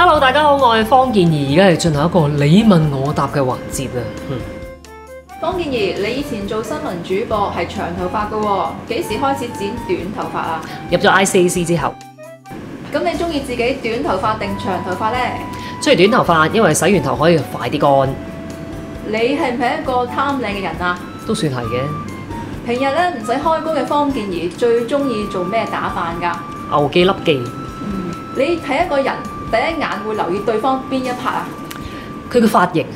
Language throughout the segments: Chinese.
Hello，大家好，我係方健儀，而家係進行一個你問我答嘅環節啊。嗯，方健儀，你以前做新聞主播係長頭髮嘅喎，幾時開始剪短頭髮啊？入咗 ICAC 之後，咁你中意自己短頭髮定長頭髮呢？中意短頭髮，因為洗完頭可以快啲乾，你係唔係一個貪靚嘅人啊？都算係嘅。平日咧唔使開工嘅方健儀最中意做咩打扮㗎？牛記粒記，嗯，你睇一個人第一眼會留意對方邊一 part 啊？佢嘅髮型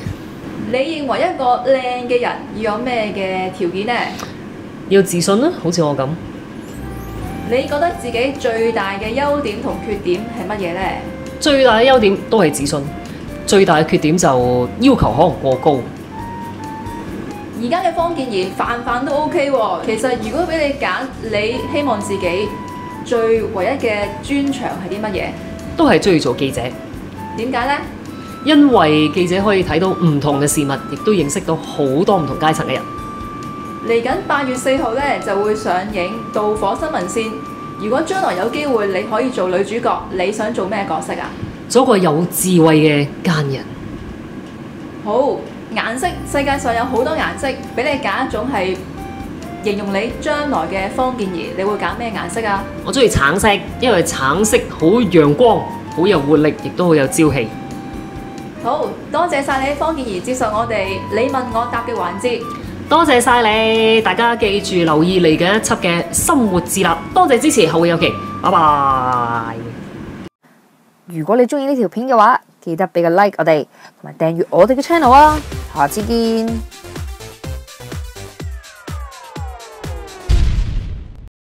你認為一個靚嘅人要有咩嘅條件呢？要自信啦，好似我咁。你覺得自己最大嘅優點同缺點係乜嘢呢？最大嘅優點都係自信，最大嘅缺點就要求可能過高。而家嘅方健儀飯飯都 OK 喎。其實如果俾你揀，你希望自己最唯一嘅專長係啲乜嘢？都係中意做記者，點解呢？因為記者可以睇到唔同嘅事物，亦都認識到好多唔同階層嘅人。嚟緊八月四號咧就會上映《導火新聞線》。如果將來有機會，你可以做女主角，你想做咩角色啊？做一個有智慧嘅奸人。好，顏色，世界上有好多顏色，俾你揀一種係形容你將來嘅方健儀，你會揀咩顏色啊？我中意橙色，因為橙色好陽光，好有活力，亦都好有朝氣。好多謝晒你，方健儀接受我哋你問我答嘅環節。多謝晒你，大家記住留意嚟緊一輯嘅生活自立。多謝支持，後會有期，拜拜。如果你中意呢條片嘅話，記得俾個 like 我哋，同埋訂閱我哋嘅 channel 啊！下次見。